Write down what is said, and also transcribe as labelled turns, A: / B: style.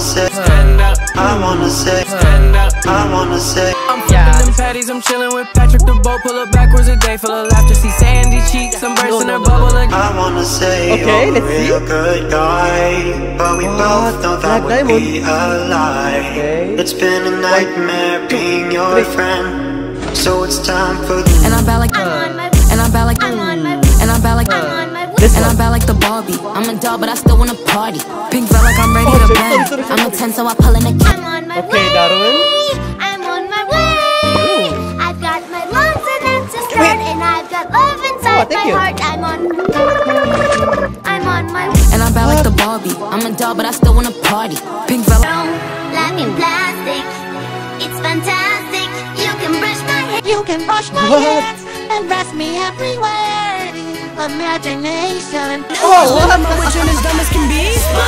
A: say,
B: Stand up,
A: I wanna say,
B: stand up.
A: I wanna say.
B: I'm flipping them patties, I'm chilling with Patrick the boat. Pull up backwards a day full of laughter. See sandy cheeks, I'm bursting her bubble again.
A: I wanna say
C: Okay,
A: you're
C: let's
A: a real good guy, but we oh, both know that
C: Black
A: would be a lie.
C: Okay.
A: It's been a nightmare being your friend, so it's time for
D: And I'm bad like uh.
E: I'm on my
D: And I'm bad like
E: I'm on my
D: And I'm bad like uh.
E: I'm on my
C: This
D: And
C: one.
D: I'm bad like the Barbie I'm a doll but I still wanna party Pink felt like I'm ready
C: Oh,
D: to bend
C: sorry, sorry,
D: I'm a
C: sorry.
D: 10 so I pull in a
E: I'm on my
C: Okay,
E: way.
C: Darwin.
E: I'm on my way. I've got my lungs and that's a start, and I've got love oh, inside
C: Oh, thank
E: my
C: you.
E: heart. I'm on. I'm on my Way.
D: And I'm bad like the Barbie I'm a doll but I still wanna party Pink felt like
E: room, like in plastic. It's fantastic. You can brush my hair. You can brush my
C: What?
E: hair and brush me everywhere. Imagination.
C: Oh, what?
B: Which one is dumb as can be? SpongeBob SquarePants.